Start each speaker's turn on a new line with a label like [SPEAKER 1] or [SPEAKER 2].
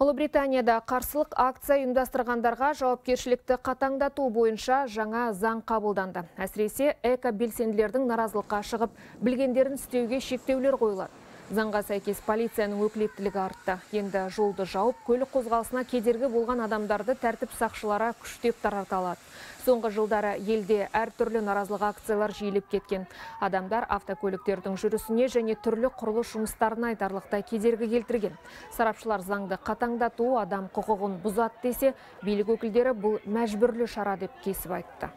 [SPEAKER 1] Ұлыбританияда қарсылық акция ұйымдастырғандарға жауапкершілікті қатаңдату бойынша жаңа заң қабылданды. Әсіресе эко белсенділердің наразылыққа шығып, білгендерін істеуге шектеулер қойылады. Заңға сәйкес полицияның өкілеттілігі артты. Енді жолды жауып, көлік қозғалысына кедергі болған адамдарды тәртіп сақшылары күштеп тарата алады. Соңғы жылдары елде әртүрлі наразылық акциялар жиілеп кеткен. Адамдар автокөліктердің жүрісіне және түрлі құрылыс жұмыстарына айтарлықтай кедергі келтірген. Сарапшылар заңды қатаңдату адам құқығын бұзады десе, билік өкілдері бұл мәжбүрлі шара деп кесіп айтты.